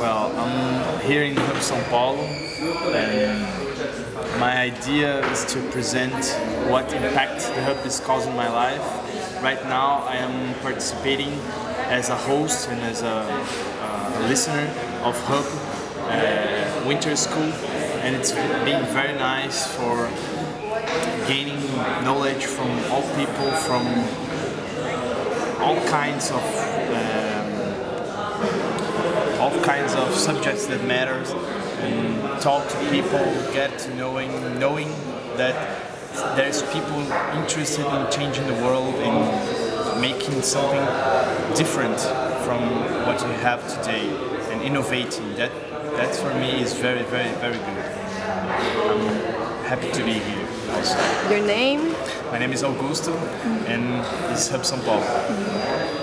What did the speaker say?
Well, I'm here in São Paulo and my idea is to present what impact the Hub is causing my life. Right now I am participating as a host and as a, a listener of Hub uh, Winter School and it's been very nice for gaining knowledge from all people from all kinds of all kinds of subjects that matters and talk to people, get to knowing knowing that there's people interested in changing the world and making something different from what you have today and innovating. That that for me is very very very good. I'm happy to be here also. Your name? My name is Augusto and this is Hub São Paulo.